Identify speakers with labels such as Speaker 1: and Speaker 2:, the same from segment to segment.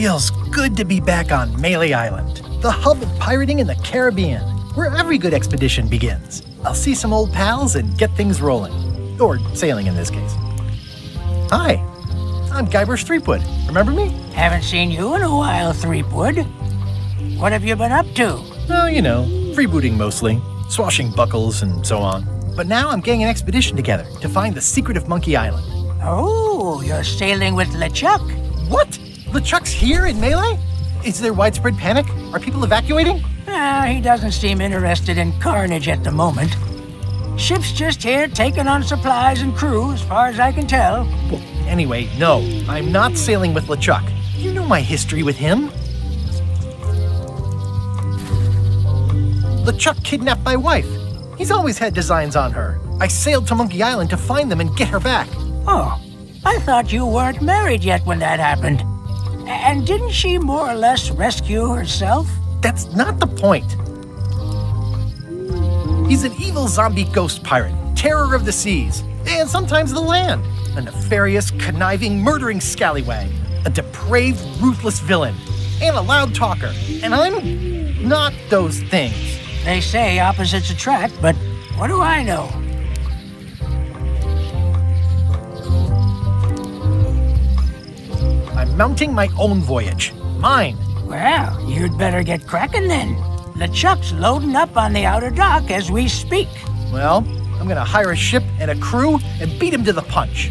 Speaker 1: feels good to be back on Melee Island, the hub of pirating in the Caribbean, where every good expedition begins. I'll see some old pals and get things rolling. Or sailing in this case. Hi, I'm Guybrush Threepwood. Remember me?
Speaker 2: Haven't seen you in a while, Threepwood. What have you been up to?
Speaker 1: Oh, you know, freebooting mostly, swashing buckles and so on. But now I'm getting an expedition together to find the secret of Monkey Island.
Speaker 2: Oh, you're sailing with LeChuck.
Speaker 1: What? LeChuck's here in Melee? Is there widespread panic? Are people evacuating?
Speaker 2: Ah, he doesn't seem interested in carnage at the moment. Ship's just here taking on supplies and crew, as far as I can tell.
Speaker 1: Well, anyway, no, I'm not sailing with LeChuck. You know my history with him. LeChuck kidnapped my wife. He's always had designs on her. I sailed to Monkey Island to find them and get her back.
Speaker 2: Oh, I thought you weren't married yet when that happened. And didn't she more or less rescue herself?
Speaker 1: That's not the point. He's an evil zombie ghost pirate, terror of the seas, and sometimes the land. A nefarious, conniving, murdering scallywag. A depraved, ruthless villain. And a loud talker. And I'm not those things.
Speaker 2: They say opposites attract, but what do I know?
Speaker 1: Mounting my own voyage. Mine.
Speaker 2: Well, you'd better get cracking then. LeChuck's loading up on the outer dock as we speak.
Speaker 1: Well, I'm gonna hire a ship and a crew and beat him to the punch.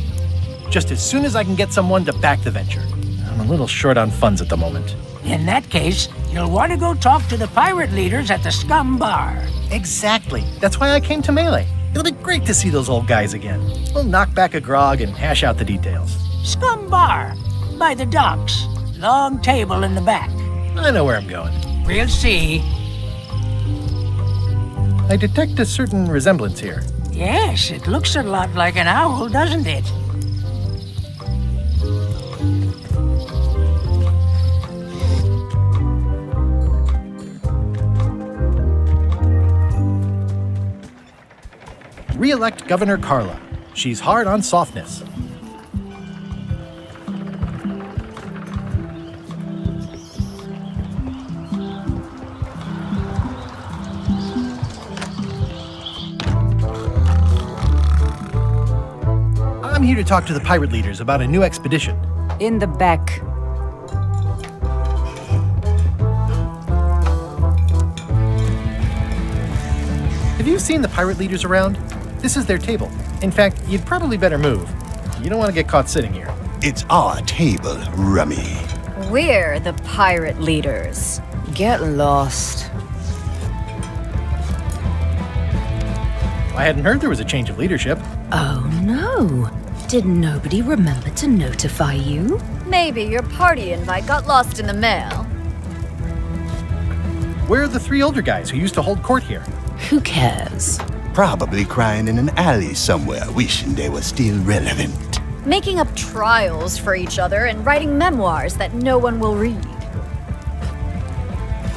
Speaker 1: Just as soon as I can get someone to back the venture. I'm a little short on funds at the moment.
Speaker 2: In that case, you'll want to go talk to the pirate leaders at the Scum Bar.
Speaker 1: Exactly. That's why I came to Melee. It'll be great to see those old guys again. We'll knock back a grog and hash out the details.
Speaker 2: Scum Bar, by the docks. Long table in the back.
Speaker 1: I know where I'm going.
Speaker 2: We'll see.
Speaker 1: I detect a certain resemblance here.
Speaker 2: Yes, it looks a lot like an owl, doesn't it?
Speaker 1: Re-elect Governor Carla. She's hard on softness. To talk to the pirate leaders about a new expedition.
Speaker 3: In the back.
Speaker 1: Have you seen the pirate leaders around? This is their table. In fact, you'd probably better move. You don't want to get caught sitting here.
Speaker 4: It's our table, Rummy.
Speaker 5: We're the pirate leaders.
Speaker 3: Get lost.
Speaker 1: I hadn't heard there was a change of leadership.
Speaker 6: Oh no. Did nobody remember to notify you?
Speaker 5: Maybe your party invite got lost in the mail.
Speaker 1: Where are the three older guys who used to hold court here?
Speaker 6: Who cares?
Speaker 4: Probably crying in an alley somewhere, wishing they were still relevant.
Speaker 5: Making up trials for each other and writing memoirs that no one will read.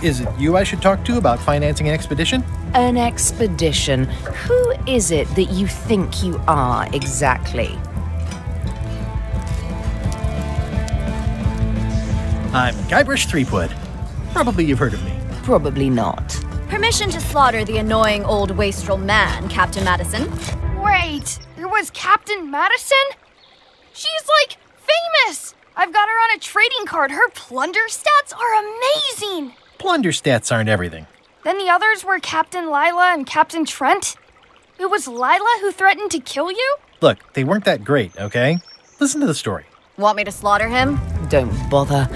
Speaker 1: Is it you I should talk to about financing an expedition?
Speaker 3: An expedition. Who is it that you think you are exactly?
Speaker 1: I'm Guybrush Threepwood. Probably you've heard of me.
Speaker 3: Probably not.
Speaker 5: Permission to slaughter the annoying old wastrel man, Captain Madison.
Speaker 7: Wait, there was Captain Madison? She's like famous! I've got her on a trading card. Her plunder stats are amazing!
Speaker 1: Plunder stats aren't everything.
Speaker 7: Then the others were Captain Lila and Captain Trent. It was Lila who threatened to kill you?
Speaker 1: Look, they weren't that great, okay? Listen to the story.
Speaker 5: Want me to slaughter him?
Speaker 3: Don't bother.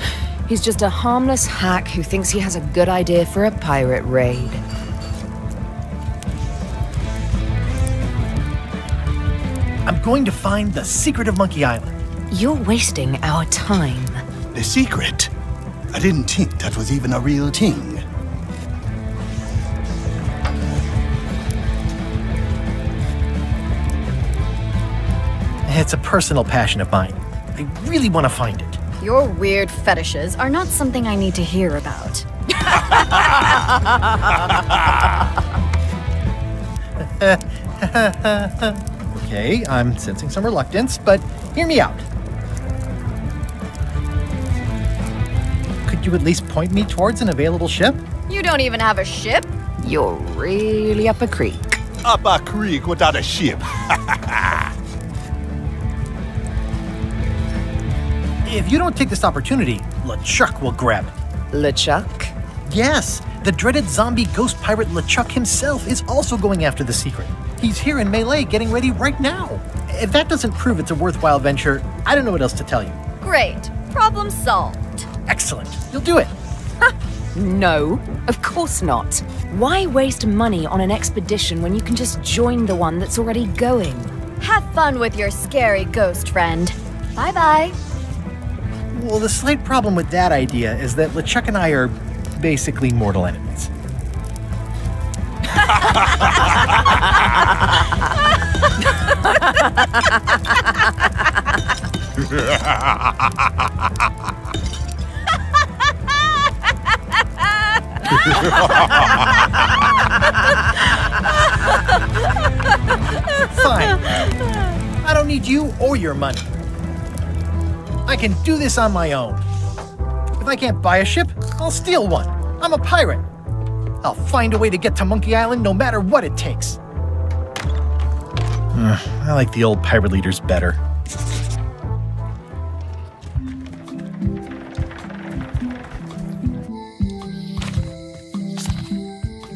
Speaker 3: He's just a harmless hack who thinks he has a good idea for a pirate raid.
Speaker 1: I'm going to find the secret of Monkey Island.
Speaker 6: You're wasting our time.
Speaker 4: The secret? I didn't think that was even a real thing.
Speaker 1: It's a personal passion of mine. I really want to find it.
Speaker 5: Your weird fetishes are not something I need to hear about.
Speaker 1: Okay, I'm sensing some reluctance, but hear me out. Could you at least point me towards an available ship?
Speaker 5: You don't even have a ship?
Speaker 3: You're really up a creek.
Speaker 4: Up a creek without a ship.
Speaker 1: If you don't take this opportunity, LeChuck will grab it.
Speaker 3: LeChuck?
Speaker 1: Yes, the dreaded zombie ghost pirate LeChuck himself is also going after the secret. He's here in Melee getting ready right now. If that doesn't prove it's a worthwhile venture, I don't know what else to tell you.
Speaker 5: Great. Problem solved.
Speaker 1: Excellent. You'll do it.
Speaker 3: No, of course not. Why waste money on an expedition when you can just join the one that's already going?
Speaker 5: Have fun with your scary ghost friend. Bye bye.
Speaker 1: Well, the slight problem with that idea is that LeChuck and I are basically mortal enemies. Fine. I don't need you or your money. I can do this on my own. If I can't buy a ship, I'll steal one. I'm a pirate. I'll find a way to get to Monkey Island no matter what it takes. Ugh, I like the old pirate leaders better.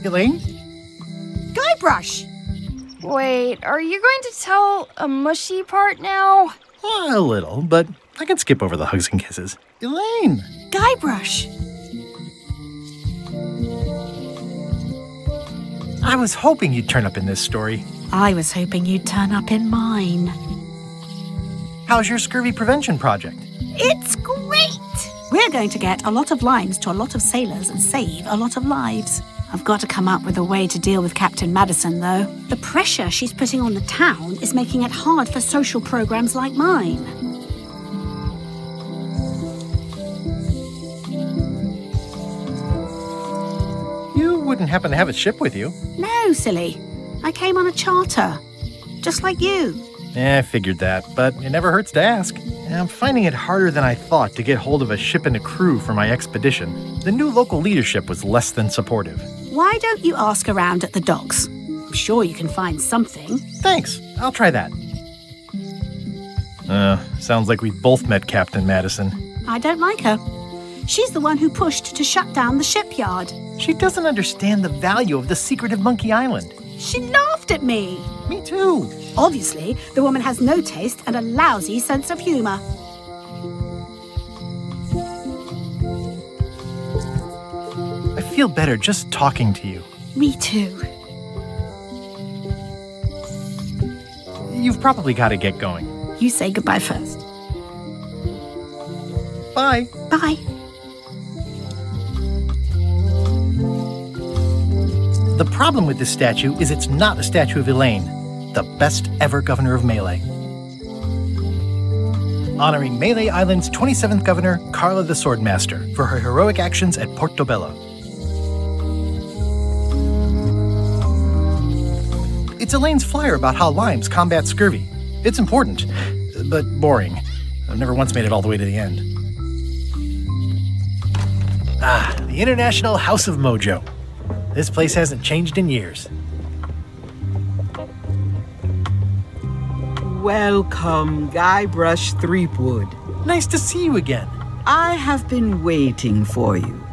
Speaker 1: Elaine?
Speaker 7: Guybrush! Wait, are you going to tell a mushy part now?
Speaker 1: A little, but I can skip over the hugs and kisses. Elaine!
Speaker 7: Guybrush!
Speaker 1: I was hoping you'd turn up in this story.
Speaker 8: I was hoping you'd turn up in mine.
Speaker 1: How's your scurvy prevention project?
Speaker 8: It's great! We're going to get a lot of lines to a lot of sailors and save a lot of lives. I've got to come up with a way to deal with Captain Madison, though. The pressure she's putting on the town is making it hard for social programs like mine.
Speaker 1: Wouldn't happen to have a ship with you.
Speaker 8: No, silly. I came on a charter. Just like you.
Speaker 1: Yeah, I figured that, but it never hurts to ask. I'm finding it harder than I thought to get hold of a ship and a crew for my expedition. The new local leadership was less than supportive.
Speaker 8: Why don't you ask around at the docks? I'm sure you can find something.
Speaker 1: Thanks, I'll try that. Uh, sounds like we both met Captain Madison.
Speaker 8: I don't like her. She's the one who pushed to shut down the shipyard.
Speaker 1: She doesn't understand the value of the secret of Monkey Island.
Speaker 8: She laughed at me.
Speaker 1: Me too.
Speaker 8: Obviously, the woman has no taste and a lousy sense of humor.
Speaker 1: I feel better just talking to you.
Speaker 8: Me too.
Speaker 1: You've probably got to get going.
Speaker 8: You say goodbye first.
Speaker 1: Bye.
Speaker 8: Bye.
Speaker 1: The problem with this statue is it's not a statue of Elaine, the best ever governor of Melee. Honoring Melee Island's 27th governor, Carla the Swordmaster, for her heroic actions at Portobello. It's Elaine's flyer about how limes combat scurvy. It's important, but boring. I've never once made it all the way to the end. Ah, the International House of Mojo. This place hasn't changed in years.
Speaker 9: Welcome, Guybrush Threepwood.
Speaker 1: Nice to see you again.
Speaker 9: I have been waiting for you.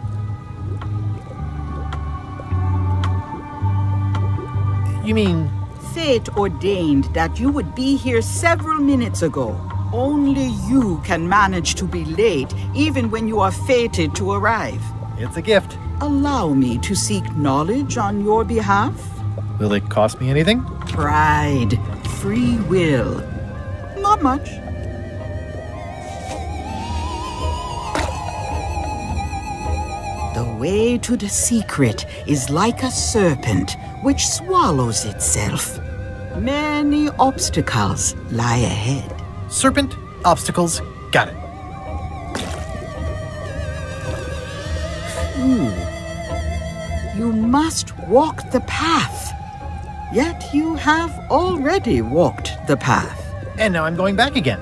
Speaker 1: You mean,
Speaker 9: Fate ordained that you would be here several minutes ago. Only you can manage to be late, even when you are fated to arrive.
Speaker 1: it's a gift.
Speaker 9: Allow me to seek knowledge on your behalf.
Speaker 1: Will it cost me anything?
Speaker 9: Pride, free will. Not much. The way to the secret is like a serpent which swallows itself. Many obstacles lie ahead.
Speaker 1: Serpent, obstacles, got it.
Speaker 9: You must walk the path. Yet you have already walked the path.
Speaker 1: And now I'm going back again.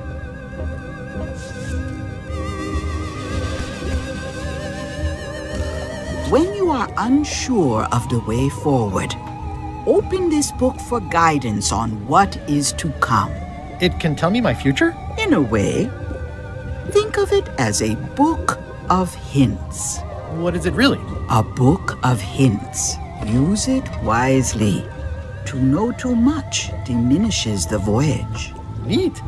Speaker 9: When you are unsure of the way forward, open this book for guidance on what is to come.
Speaker 1: It can tell me my future?
Speaker 9: In a way, think of it as a book of hints.
Speaker 1: What is it really?
Speaker 9: A book of hints. Use it wisely. To know too much diminishes the voyage.
Speaker 1: Neat.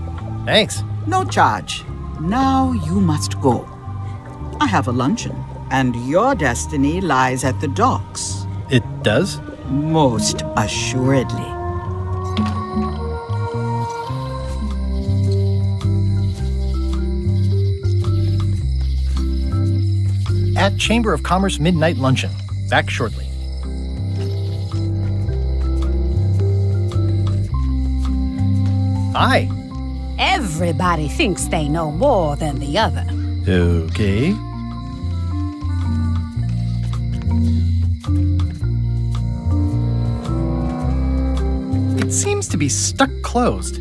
Speaker 1: Thanks.
Speaker 9: No charge. Now you must go. I have a luncheon, and your destiny lies at the docks.
Speaker 1: It does?
Speaker 9: Most assuredly.
Speaker 1: At Chamber of Commerce Midnight Luncheon. Back shortly. Hi.
Speaker 8: Everybody thinks they know more than the other.
Speaker 1: Okay. It seems to be stuck closed.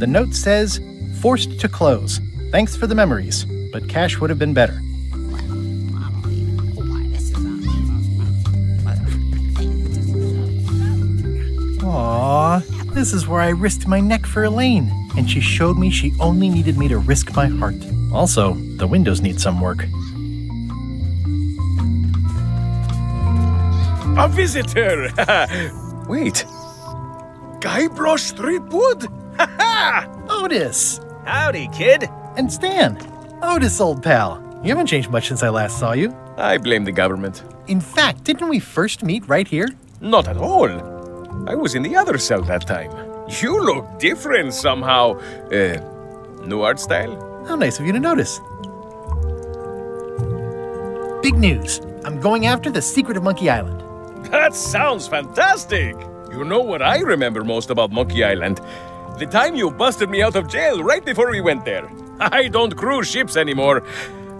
Speaker 1: The note says, forced to close. Thanks for the memories, but cash would have been better. Aw, this is where I risked my neck for Elaine, and she showed me she only needed me to risk my heart. Also, the windows need some work.
Speaker 10: A visitor! Wait. Guybrush Threepwood? Ha ha!
Speaker 1: Otis!
Speaker 10: Howdy, kid.
Speaker 1: And Stan! Otis, old pal. You haven't changed much since I last saw you.
Speaker 10: I blame the government.
Speaker 1: In fact, didn't we first meet right here?
Speaker 10: Not at all. I was in the other cell that time. You look different somehow. Uh, new art style?
Speaker 1: How nice of you to notice. Big news. I'm going after the secret of Monkey Island.
Speaker 10: That sounds fantastic! You know what I remember most about Monkey Island? The time you busted me out of jail right before we went there. I don't cruise ships anymore.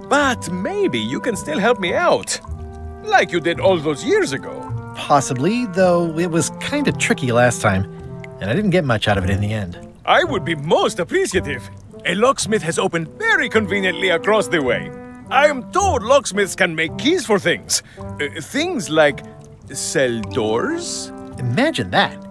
Speaker 10: But maybe you can still help me out. Like you did all those years ago.
Speaker 1: Possibly, though it was kind of tricky last time, and I didn't get much out of it in the end.
Speaker 10: I would be most appreciative. A locksmith has opened very conveniently across the way. I am told locksmiths can make keys for things. Uh, things like cell doors.
Speaker 1: Imagine that.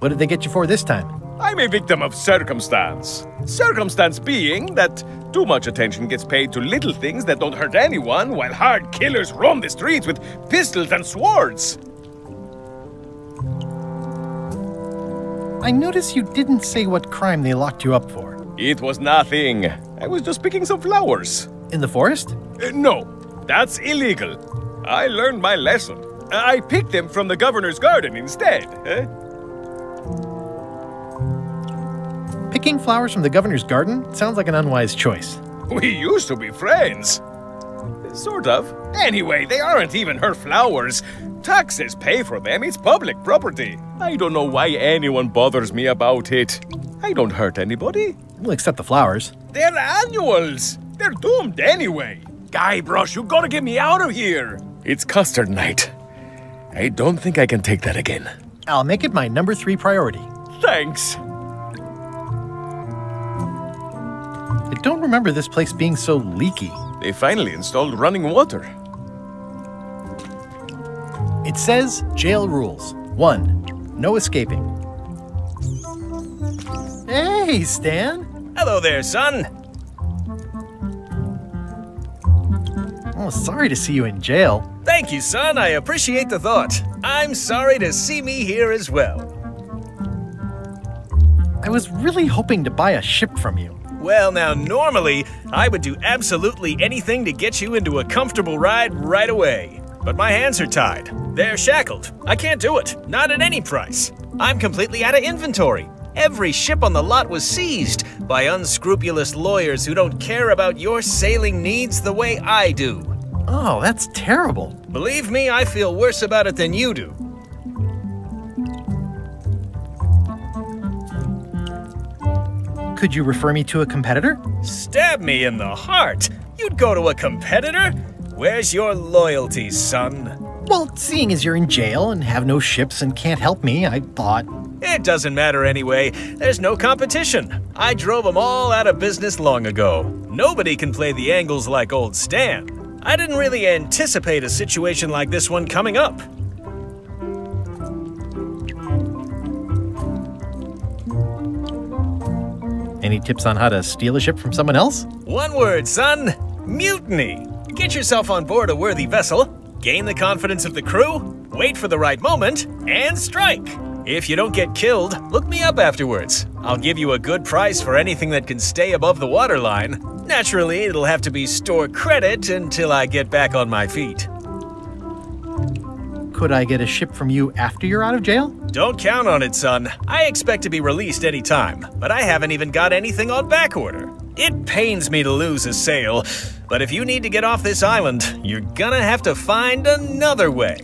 Speaker 1: What did they get you for this time?
Speaker 10: I'm a victim of circumstance. Circumstance being that too much attention gets paid to little things that don't hurt anyone while hard killers roam the streets with pistols and swords.
Speaker 1: I notice you didn't say what crime they locked you up for.
Speaker 10: It was nothing. I was just picking some flowers.
Speaker 1: In the forest?
Speaker 10: Uh, no, that's illegal. I learned my lesson. I picked them from the governor's garden instead. Eh?
Speaker 1: Picking flowers from the governor's garden sounds like an unwise choice.
Speaker 10: We used to be friends. Sort of. Anyway, they aren't even her flowers. Taxes pay for them, it's public property. I don't know why anyone bothers me about it. I don't hurt anybody.
Speaker 1: We'll accept the flowers.
Speaker 10: They're annuals. They're doomed anyway. Guybrush, you gotta get me out of here. It's custard night. I don't think I can take that again.
Speaker 1: I'll make it my number three priority.
Speaker 10: Thanks.
Speaker 1: Don't remember this place being so leaky.
Speaker 10: They finally installed running water.
Speaker 1: It says jail rules. One, no escaping. Hey, Stan.
Speaker 11: Hello there, son.
Speaker 1: Oh, sorry to see you in jail.
Speaker 11: Thank you, son. I appreciate the thought. I'm sorry to see me here as well.
Speaker 1: I was really hoping to buy a ship from you.
Speaker 11: Well, now, normally, I would do absolutely anything to get you into a comfortable ride right away. But my hands are tied. They're shackled. I can't do it. Not at any price. I'm completely out of inventory. Every ship on the lot was seized by unscrupulous lawyers who don't care about your sailing needs the way I do.
Speaker 1: Oh, that's terrible.
Speaker 11: Believe me, I feel worse about it than you do.
Speaker 1: Could you refer me to a competitor?
Speaker 11: Stab me in the heart. You'd go to a competitor? Where's your loyalty, son?
Speaker 1: Well, seeing as you're in jail and have no ships and can't help me, I thought.
Speaker 11: It doesn't matter anyway. There's no competition. I drove them all out of business long ago. Nobody can play the angles like old Stan. I didn't really anticipate a situation like this one coming up.
Speaker 1: Any tips on how to steal a ship from someone else?
Speaker 11: One word, son mutiny. Get yourself on board a worthy vessel, gain the confidence of the crew, wait for the right moment, and strike. If you don't get killed, look me up afterwards. I'll give you a good price for anything that can stay above the waterline. Naturally, it'll have to be store credit until I get back on my feet.
Speaker 1: Could I get a ship from you after you're out of jail?
Speaker 11: Don't count on it, son. I expect to be released any time, but I haven't even got anything on back order. It pains me to lose a sale, but if you need to get off this island, you're gonna have to find another way.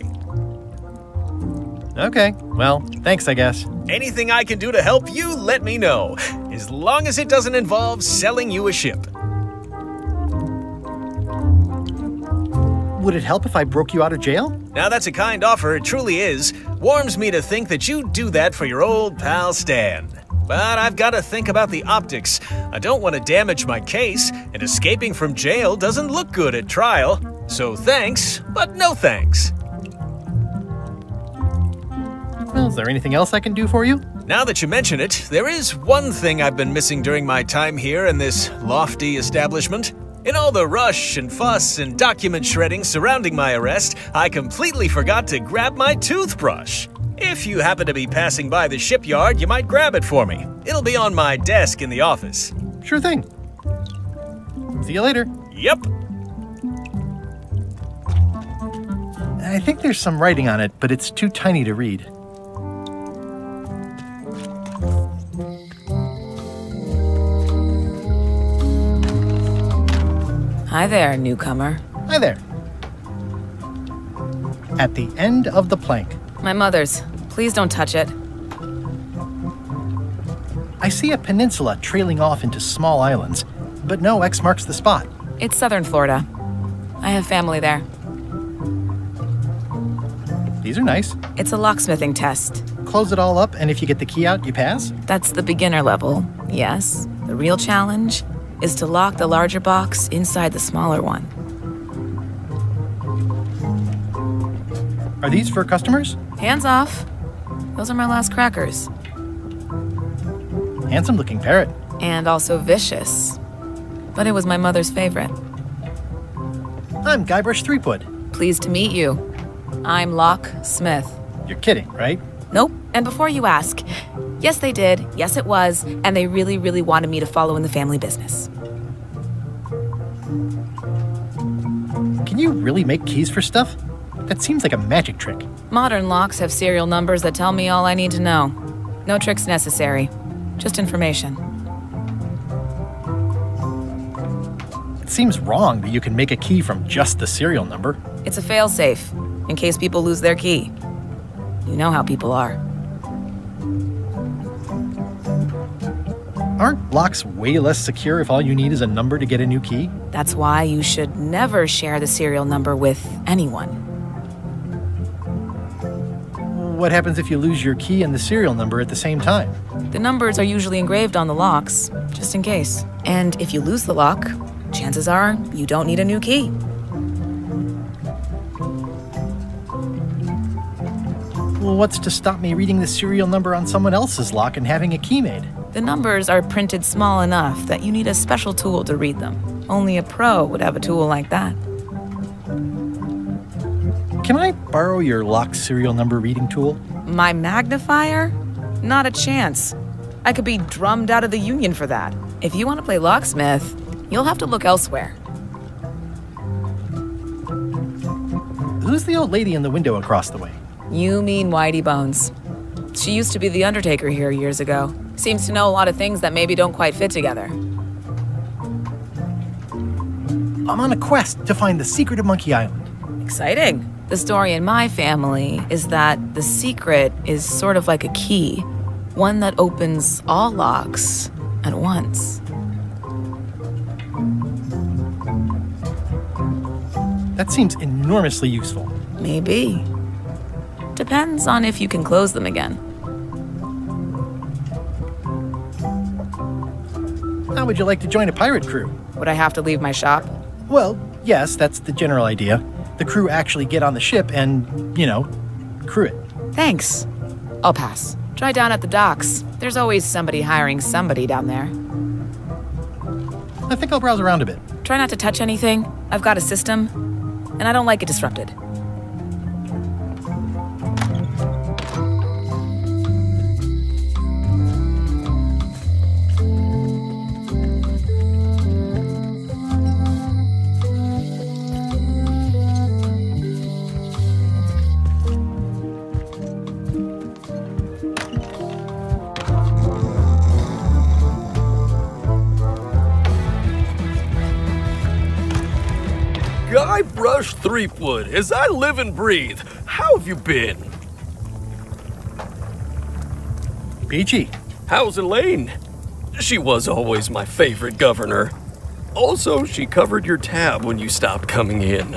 Speaker 1: Okay, well, thanks, I guess.
Speaker 11: Anything I can do to help you, let me know, as long as it doesn't involve selling you a ship.
Speaker 1: Would it help if I broke you out of jail?
Speaker 11: Now that's a kind offer, it truly is. Warms me to think that you'd do that for your old pal Stan. But I've got to think about the optics. I don't want to damage my case, and escaping from jail doesn't look good at trial. So thanks, but no thanks.
Speaker 1: Well, is there anything else I can do for you?
Speaker 11: Now that you mention it, there is one thing I've been missing during my time here in this lofty establishment. In all the rush and fuss and document shredding surrounding my arrest, I completely forgot to grab my toothbrush. If you happen to be passing by the shipyard, you might grab it for me. It'll be on my desk in the office.
Speaker 1: Sure thing. See you later.
Speaker 11: Yep.
Speaker 1: I think there's some writing on it, but it's too tiny to read.
Speaker 3: Hi there, newcomer.
Speaker 1: Hi there. At the end of the plank.
Speaker 3: My mother's. Please don't touch it.
Speaker 1: I see a peninsula trailing off into small islands, but no X marks the spot.
Speaker 3: It's southern Florida. I have family there.
Speaker 1: These are nice.
Speaker 3: It's a locksmithing test.
Speaker 1: Close it all up, and if you get the key out, you pass?
Speaker 3: That's the beginner level, yes. The real challenge is to lock the larger box inside the smaller one.
Speaker 1: Are these for customers?
Speaker 3: Hands off. Those are my last crackers.
Speaker 1: Handsome looking parrot.
Speaker 3: And also vicious. But it was my mother's favorite.
Speaker 1: I'm Guybrush Threepwood.
Speaker 3: Pleased to meet you. I'm Locke Smith.
Speaker 1: You're kidding, right?
Speaker 3: Nope. And before you ask, yes, they did. Yes, it was. And they really, really wanted me to follow in the family business.
Speaker 1: Can you really make keys for stuff? That seems like a magic trick.
Speaker 3: Modern locks have serial numbers that tell me all I need to know. No tricks necessary, just information.
Speaker 1: It seems wrong that you can make a key from just the serial number.
Speaker 3: It's a failsafe, in case people lose their key. You know how people are.
Speaker 1: Aren't locks way less secure if all you need is a number to get a new key?
Speaker 3: That's why you should never share the serial number with anyone.
Speaker 1: What happens if you lose your key and the serial number at the same time?
Speaker 3: The numbers are usually engraved on the locks, just in case. And if you lose the lock, chances are you don't need a new key.
Speaker 1: Well, what's to stop me reading the serial number on someone else's lock and having a key made?
Speaker 3: The numbers are printed small enough that you need a special tool to read them. Only a pro would have a tool like that.
Speaker 1: Can I borrow your lock serial number reading tool?
Speaker 3: My magnifier? Not a chance. I could be drummed out of the union for that. If you want to play locksmith, you'll have to look elsewhere.
Speaker 1: Who's the old lady in the window across the way?
Speaker 3: You mean Whitey Bones. She used to be the Undertaker here years ago. Seems to know a lot of things that maybe don't quite fit together.
Speaker 1: I'm on a quest to find the secret of Monkey Island.
Speaker 3: Exciting. The story in my family is that the secret is sort of like a key, one that opens all locks at once.
Speaker 1: That seems enormously useful.
Speaker 3: Maybe. Depends on if you can close them again.
Speaker 1: How would you like to join a pirate crew?
Speaker 3: Would I have to leave my shop?
Speaker 1: Well, yes, that's the general idea. The crew actually get on the ship and, you know, crew it.
Speaker 3: Thanks. I'll pass. Try down at the docks. There's always somebody hiring somebody down there.
Speaker 1: I think I'll browse around a bit.
Speaker 3: Try not to touch anything. I've got a system, and I don't like it disrupted.
Speaker 12: Threepwood, as I live and breathe. How have you been?
Speaker 1: Peachy.
Speaker 12: How's Elaine? She was always my favorite governor. Also, she covered your tab when you stopped coming in.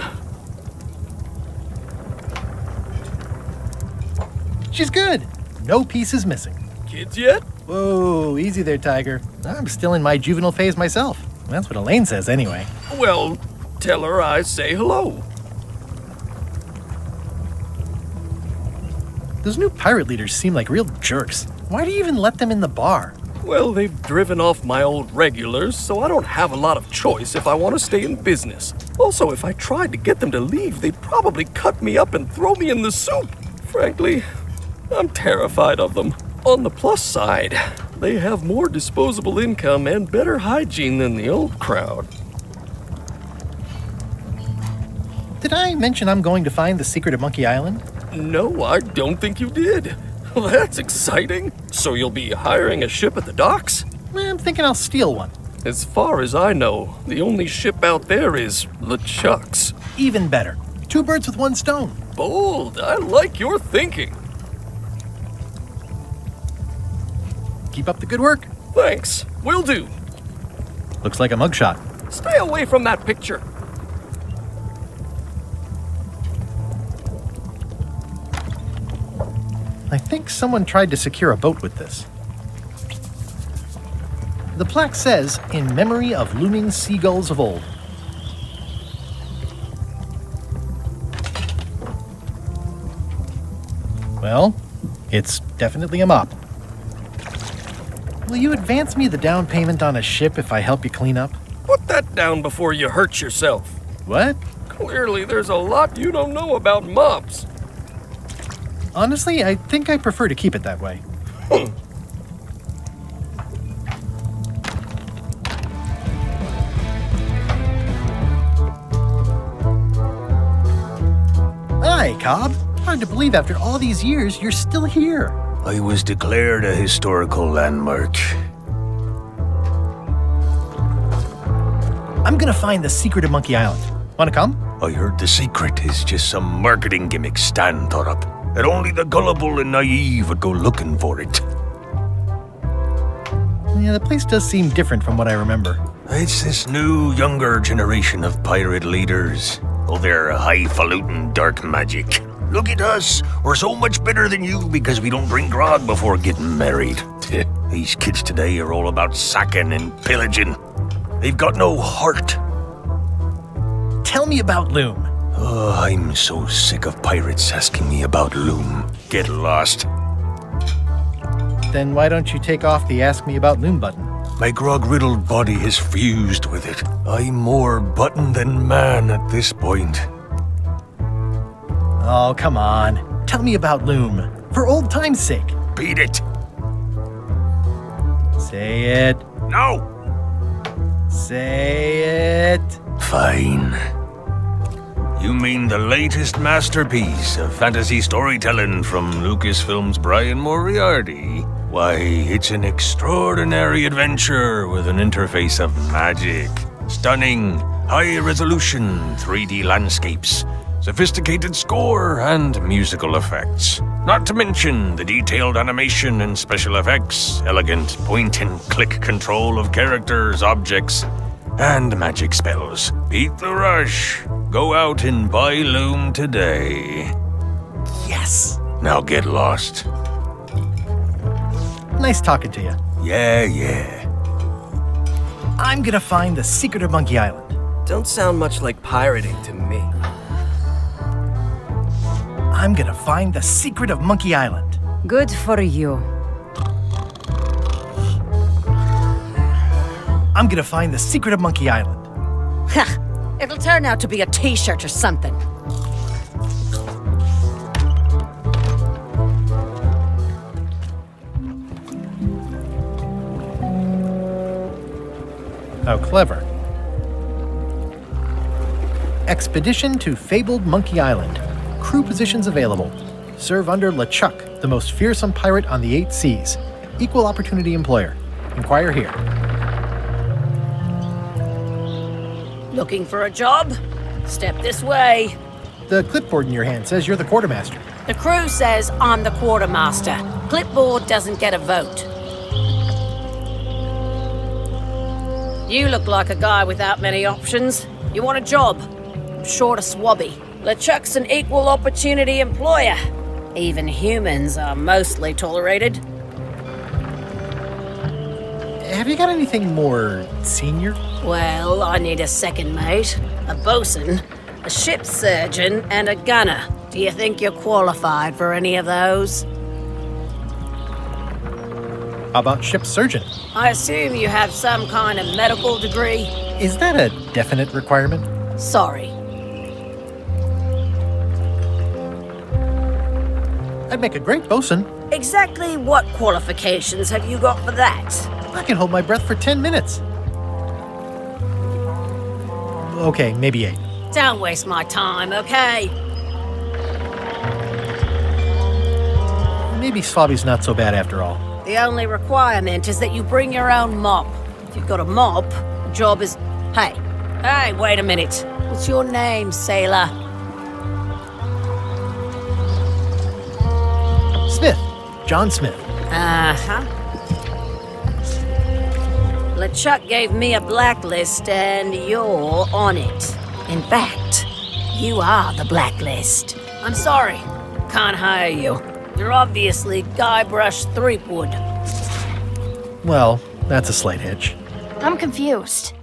Speaker 1: She's good. No pieces missing.
Speaker 12: Kids yet?
Speaker 1: Whoa, easy there, Tiger. I'm still in my juvenile phase myself. That's what Elaine says, anyway.
Speaker 12: Well, tell her I say hello.
Speaker 1: Those new pirate leaders seem like real jerks. Why do you even let them in the bar?
Speaker 12: Well, they've driven off my old regulars, so I don't have a lot of choice if I want to stay in business. Also, if I tried to get them to leave, they'd probably cut me up and throw me in the soup. Frankly, I'm terrified of them. On the plus side, they have more disposable income and better hygiene than the old crowd.
Speaker 1: Did I mention I'm going to find the secret of Monkey Island?
Speaker 12: No, I don't think you did. That's exciting. So you'll be hiring a ship at the docks?
Speaker 1: I'm thinking I'll steal one.
Speaker 12: As far as I know, the only ship out there is LeChuck's.
Speaker 1: Even better. Two birds with one stone.
Speaker 12: Bold. I like your thinking.
Speaker 1: Keep up the good work.
Speaker 12: Thanks. Will do.
Speaker 1: Looks like a mugshot.
Speaker 12: Stay away from that picture.
Speaker 1: I think someone tried to secure a boat with this. The plaque says, in memory of looming seagulls of old. Well, it's definitely a mop. Will you advance me the down payment on a ship if I help you clean up?
Speaker 12: Put that down before you hurt yourself.
Speaker 1: What?
Speaker 12: Clearly, there's a lot you don't know about mops.
Speaker 1: Honestly, I think I prefer to keep it that way. Hmm. Hi, Cobb. Hard to believe after all these years you're still here.
Speaker 4: I was declared a historical landmark.
Speaker 1: I'm gonna find the secret of Monkey Island. Wanna come?
Speaker 4: I heard the secret is just some marketing gimmick Stan thought up. That only the gullible and naive would go looking for it.
Speaker 1: Yeah, the place does seem different from what I remember.
Speaker 4: It's this new, younger generation of pirate leaders. Oh, they're highfalutin dark magic. Look at us. We're so much better than you because we don't drink grog before getting married. These kids today are all about sacking and pillaging. They've got no heart.
Speaker 1: Tell me about Loom.
Speaker 4: Oh, I'm so sick of pirates asking me about Loom. Get lost.
Speaker 1: Then why don't you take off the Ask Me About Loom button?
Speaker 4: My grog-riddled body is fused with it. I'm more button than man at this point.
Speaker 1: Oh, come on. Tell me about Loom. For old time's sake.
Speaker 4: Beat it.
Speaker 1: Say it.
Speaker 4: No.
Speaker 1: Say it.
Speaker 4: Fine. You mean the latest masterpiece of fantasy storytelling from Lucasfilm's Brian Moriarty? Why, it's an extraordinary adventure with an interface of magic, stunning, high resolution 3D landscapes, sophisticated score, and musical effects. Not to mention the detailed animation and special effects, elegant point and click control of characters, objects, and magic spells. Beat the rush. Go out and buy loom today.
Speaker 1: Yes!
Speaker 4: Now get lost.
Speaker 1: Nice talking to you.
Speaker 4: Yeah, yeah.
Speaker 1: I'm gonna find the secret of Monkey Island.
Speaker 11: Don't sound much like pirating to me.
Speaker 1: I'm gonna find the secret of Monkey Island.
Speaker 6: Good for you.
Speaker 1: I'm gonna find the secret of Monkey Island.
Speaker 6: Ha! It'll turn out to be a t-shirt or something.
Speaker 1: How clever. Expedition to fabled Monkey Island. Crew positions available. Serve under LeChuck, the most fearsome pirate on the eight seas. Equal opportunity employer. Inquire here.
Speaker 6: Looking for a job? Step this way.
Speaker 1: The clipboard in your hand says you're the quartermaster.
Speaker 6: The crew says I'm the quartermaster. Clipboard doesn't get a vote. You look like a guy without many options. You want a job? I'm short a swabby. LeChuck's an equal opportunity employer. Even humans are mostly tolerated.
Speaker 1: Have you got anything more senior?
Speaker 6: Well, I need a second mate, a bosun, a ship surgeon, and a gunner. Do you think you're qualified for any of those?
Speaker 1: How about ship surgeon?
Speaker 6: I assume you have some kind of medical degree.
Speaker 1: Is that a definite requirement?
Speaker 6: Sorry.
Speaker 1: I'd make a great bosun.
Speaker 6: Exactly what qualifications have you got for that?
Speaker 1: I can hold my breath for 10 minutes. Okay, maybe eight.
Speaker 6: Don't waste my time, okay?
Speaker 1: Maybe Swabby's not so bad after all.
Speaker 6: The only requirement is that you bring your own mop. If you've got a mop, the job is. Hey, hey, wait a minute. What's your name, sailor?
Speaker 1: Smith. John Smith.
Speaker 6: Uh huh. LeChuck gave me a blacklist, and you're on it. In fact, you are the blacklist. I'm sorry, can't hire you. You're obviously Guybrush Threepwood.
Speaker 1: Well, that's a slight hitch.
Speaker 7: I'm confused.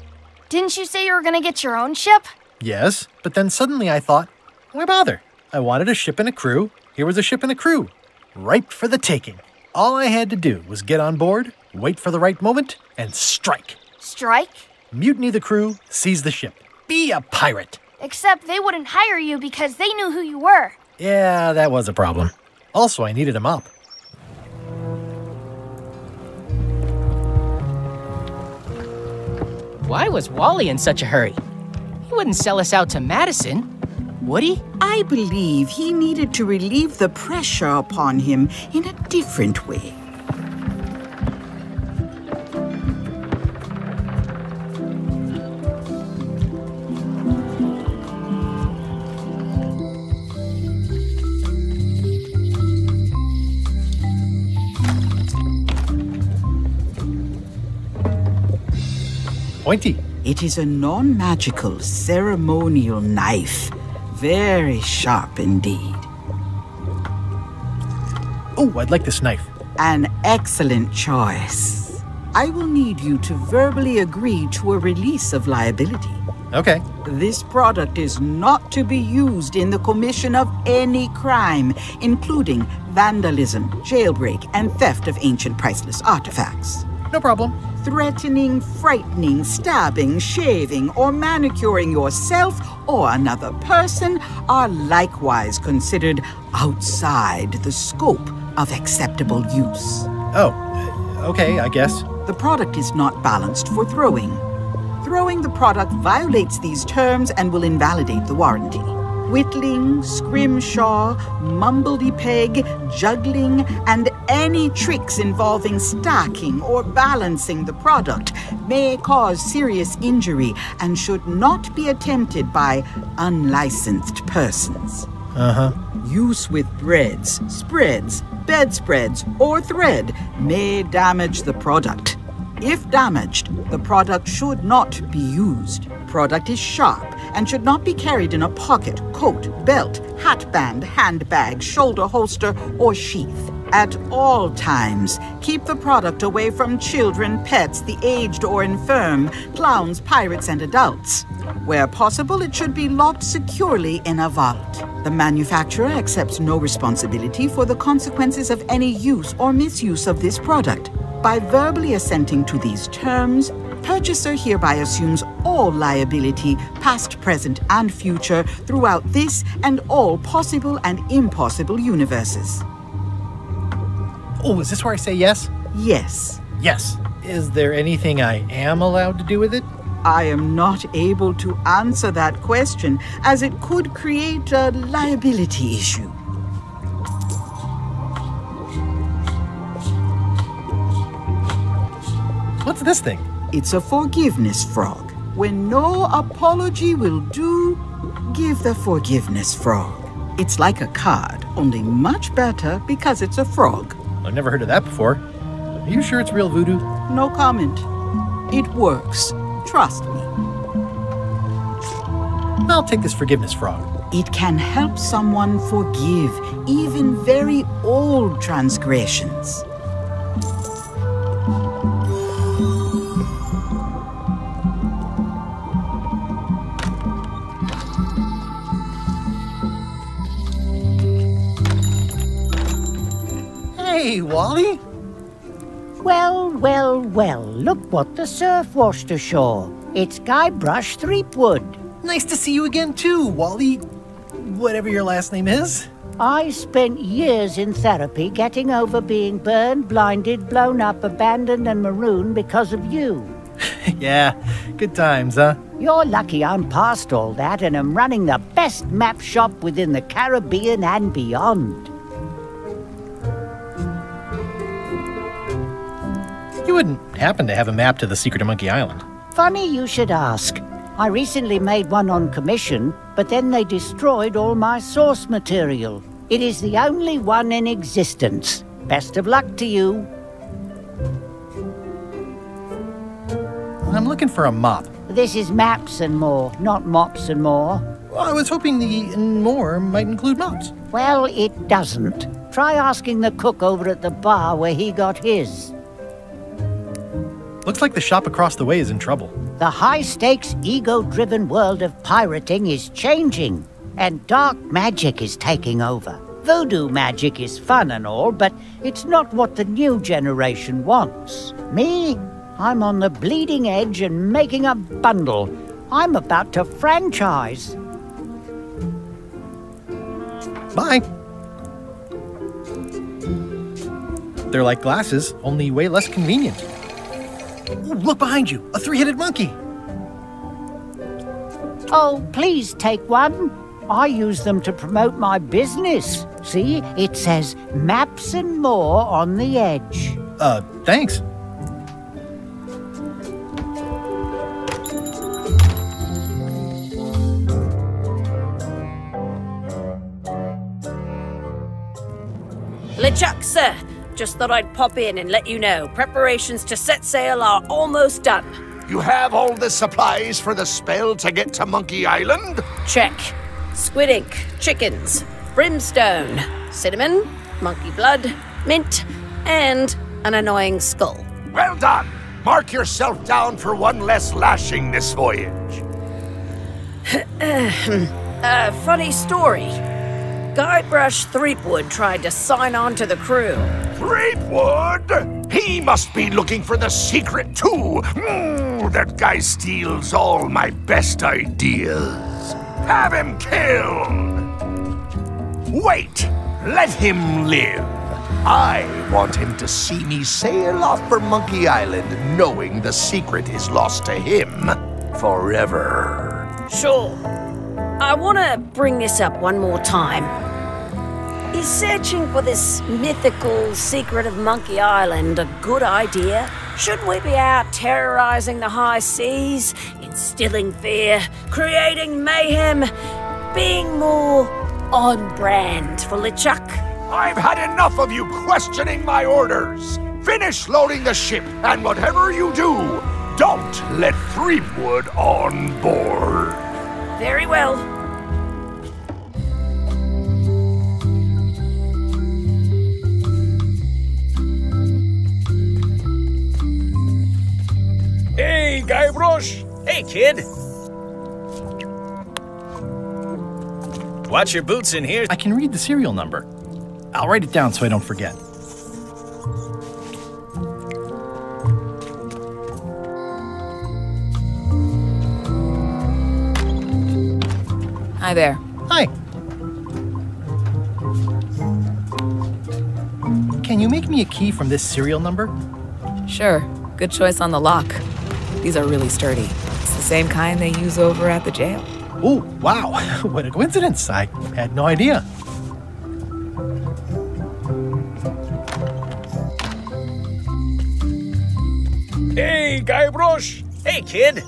Speaker 7: Didn't you say you were gonna get your own ship?
Speaker 1: Yes, but then suddenly I thought, why bother? I wanted a ship and a crew. Here was a ship and a crew. Ripe for the taking. All I had to do was get on board, wait for the right moment, and strike.
Speaker 7: Strike?
Speaker 1: Mutiny the crew, seize the ship. Be a pirate.
Speaker 7: Except they wouldn't hire you because they knew who you were.
Speaker 1: Yeah, that was a problem. Also, I needed a mop.
Speaker 13: Why was Wally in such a hurry? He wouldn't sell us out to Madison, would he?
Speaker 9: I believe he needed to relieve the pressure upon him in a different way.
Speaker 1: Pointy.
Speaker 9: It is a non magical ceremonial knife. Very sharp indeed.
Speaker 1: Oh, I'd like this knife.
Speaker 9: An excellent choice. I will need you to verbally agree to a release of liability.
Speaker 1: Okay.
Speaker 9: This product is not to be used in the commission of any crime, including vandalism, jailbreak, and theft of ancient priceless artifacts.
Speaker 1: No problem.
Speaker 9: Threatening, frightening, stabbing, shaving, or manicuring yourself or another person are likewise considered outside the scope of acceptable use.
Speaker 1: Oh, uh, okay, I guess.
Speaker 9: The product is not balanced for throwing. Throwing the product violates these terms and will invalidate the warranty. Whittling, scrimshaw, mumbledy-peg, juggling, and any tricks involving stacking or balancing the product may cause serious injury and should not be attempted by unlicensed persons.
Speaker 1: Uh huh.
Speaker 9: Use with breads, spreads, bedspreads, or thread may damage the product. If damaged, the product should not be used. Product is sharp and should not be carried in a pocket, coat, belt, hatband, handbag, shoulder holster, or sheath. At all times, keep the product away from children, pets, the aged or infirm, clowns, pirates, and adults. Where possible, it should be locked securely in a vault. The manufacturer accepts no responsibility for the consequences of any use or misuse of this product. By verbally assenting to these terms, purchaser hereby assumes all liability, past, present, and future, throughout this and all possible and impossible universes.
Speaker 1: Oh, is this where I say yes?
Speaker 9: Yes.
Speaker 1: Yes. Is there anything I am allowed to do with it?
Speaker 9: I am not able to answer that question, as it could create a liability issue.
Speaker 1: What's this thing?
Speaker 9: It's a forgiveness frog. When no apology will do, give the forgiveness frog. It's like a card, only much better because it's a frog.
Speaker 1: I've never heard of that before. Are you sure it's real voodoo?
Speaker 9: No comment. It works. Trust me.
Speaker 1: I'll take this forgiveness frog.
Speaker 9: It can help someone forgive even very old transgressions.
Speaker 1: Wally.
Speaker 14: Well, well, well, look what the surf washed ashore. It's Guybrush Threepwood.
Speaker 1: Nice to see you again, too, Wally. Whatever your last name is.
Speaker 14: I spent years in therapy getting over being burned, blinded, blown up, abandoned, and marooned because of you.
Speaker 1: yeah, good times, huh?
Speaker 14: You're lucky I'm past all that and am running the best map shop within the Caribbean and beyond.
Speaker 1: You wouldn't happen to have a map to the secret of Monkey Island.
Speaker 14: Funny you should ask. I recently made one on commission, but then they destroyed all my source material. It is the only one in existence. Best of luck to you.
Speaker 1: I'm looking for a mop.
Speaker 14: This is maps and more, not mops and more.
Speaker 1: Well, I was hoping the and more might include mops.
Speaker 14: Well, it doesn't. Try asking the cook over at the bar where he got his.
Speaker 1: Looks like the shop across the way is in trouble.
Speaker 14: The high stakes, ego driven world of pirating is changing, and dark magic is taking over. Voodoo magic is fun and all, but it's not what the new generation wants. Me? I'm on the bleeding edge and making a bundle. I'm about to franchise.
Speaker 1: Bye. They're like glasses, only way less convenient. Ooh, look behind you, a three-headed monkey.
Speaker 14: Oh, please take one. I use them to promote my business. See, it says maps and more on the edge.
Speaker 1: Uh, thanks.
Speaker 6: LeChuck, sir. Just thought I'd pop in and let you know. Preparations to set sail are almost done.
Speaker 15: You have all the supplies for the spell to get to Monkey Island?
Speaker 6: Check. Squid ink, chickens, brimstone, cinnamon, monkey blood, mint, and an annoying skull.
Speaker 15: Well done! Mark yourself down for one less lashing this voyage.
Speaker 6: uh, funny story. Guybrush Threepwood tried to sign on to the crew.
Speaker 15: Threepwood? He must be looking for the secret, too. Mm, that guy steals all my best ideas. Have him killed! Wait! Let him live. I want him to see me sail off for Monkey Island knowing the secret is lost to him forever.
Speaker 6: Sure. I want to bring this up one more time. Is searching for this mythical secret of Monkey Island a good idea? Shouldn't we be out terrorizing the high seas, instilling fear, creating mayhem, being more on brand for LeChuck?
Speaker 15: I've had enough of you questioning my orders. Finish loading the ship, and whatever you do, don't let Threepwood on board.
Speaker 6: Very well.
Speaker 10: Hey, Guybrush!
Speaker 11: Hey, kid! Watch your boots in here.
Speaker 1: I can read the serial number. I'll write it down so I don't forget.
Speaker 3: Hi there.
Speaker 1: Hi. Can you make me a key from this serial number?
Speaker 3: Sure. Good choice on the lock. These are really sturdy. It's the same kind they use over at the jail.
Speaker 1: Oh, wow. what a coincidence. I had no idea.
Speaker 10: Hey, Guybrush!
Speaker 11: Hey, kid!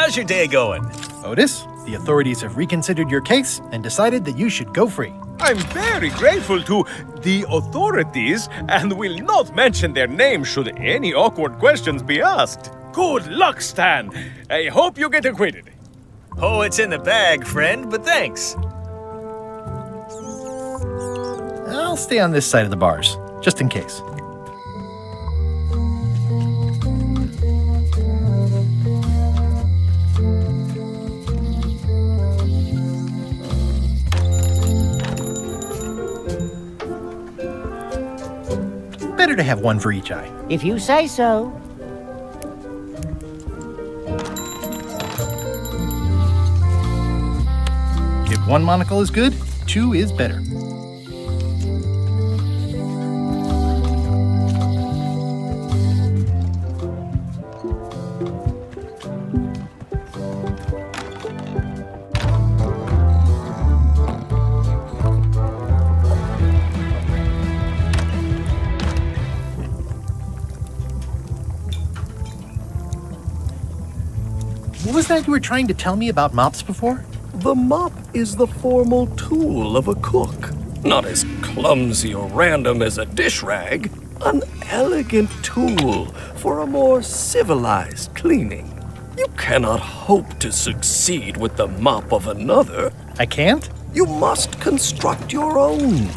Speaker 11: How's your day going?
Speaker 1: Otis, the authorities have reconsidered your case and decided that you should go free.
Speaker 10: I'm very grateful to the authorities and will not mention their name should any awkward questions be asked. Good luck, Stan. I hope you get acquitted.
Speaker 11: Oh, it's in the bag, friend, but thanks.
Speaker 1: I'll stay on this side of the bars, just in case. Better to have one for each eye.
Speaker 14: If you say so.
Speaker 1: If one monocle is good, two is better. What was that you were trying to tell me about mops before?
Speaker 12: The mop is the formal tool of a cook. Not as clumsy or random as a dish rag. An elegant tool for a more civilized cleaning. You cannot hope to succeed with the mop of another.
Speaker 1: I can't?
Speaker 12: You must construct your own.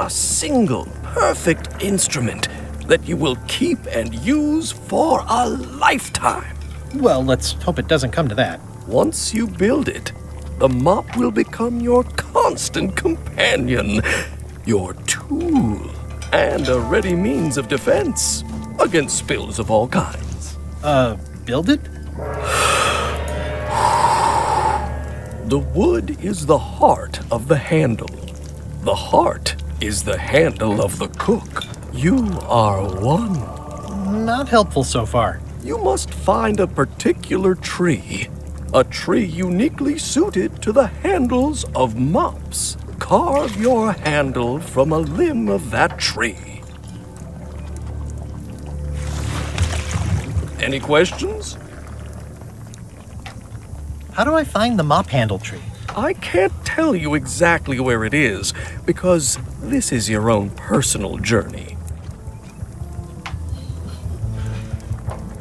Speaker 12: A single, perfect instrument that you will keep and use for a lifetime.
Speaker 1: Well, let's hope it doesn't come to that.
Speaker 12: Once you build it, the mop will become your constant companion, your tool, and a ready means of defense against spills of all kinds.
Speaker 1: Uh, build it?
Speaker 12: The wood is the heart of the handle. The heart is the handle of the cook. You are one.
Speaker 1: Not helpful so far.
Speaker 12: You must find a particular tree, a tree uniquely suited to the handles of mops. Carve your handle from a limb of that tree. Any questions?
Speaker 1: How do I find the mop handle tree?
Speaker 12: I can't tell you exactly where it is because this is your own personal journey.